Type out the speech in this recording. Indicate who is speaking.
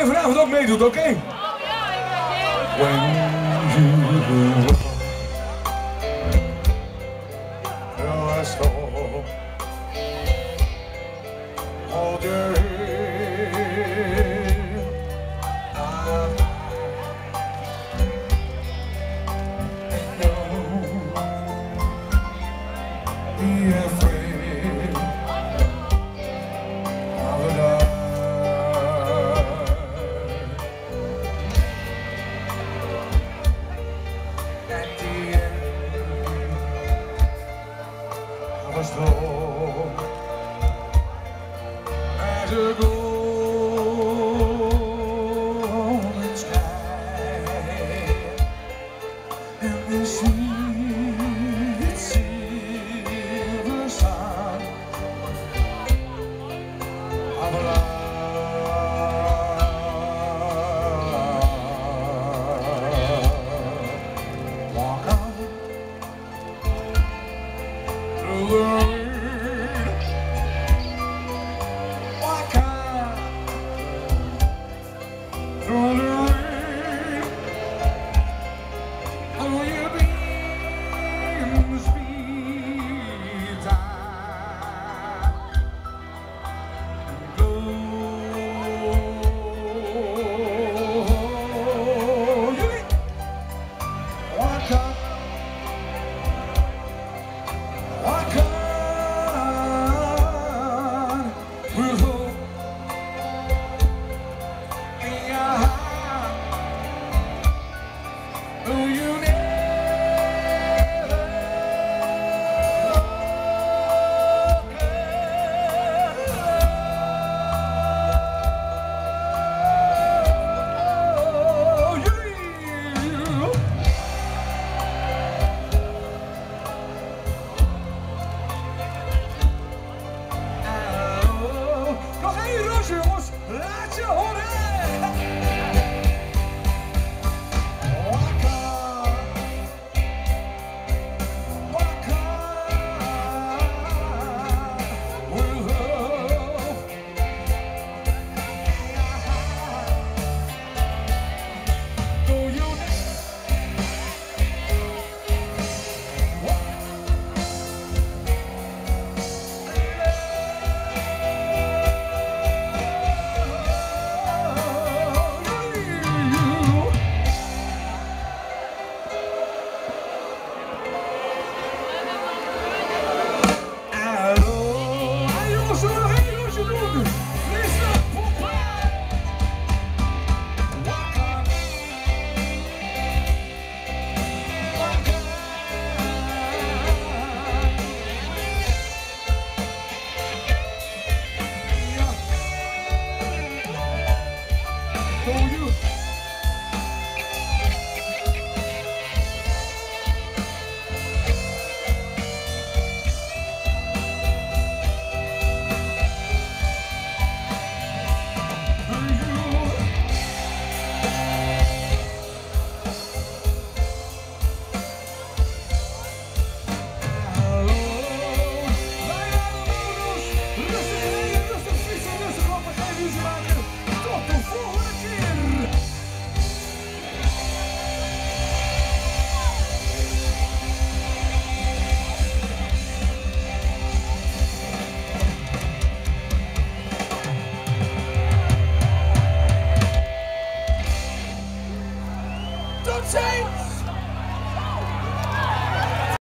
Speaker 1: je vanavond ook meedoet, oké? Okay? afraid. was long as.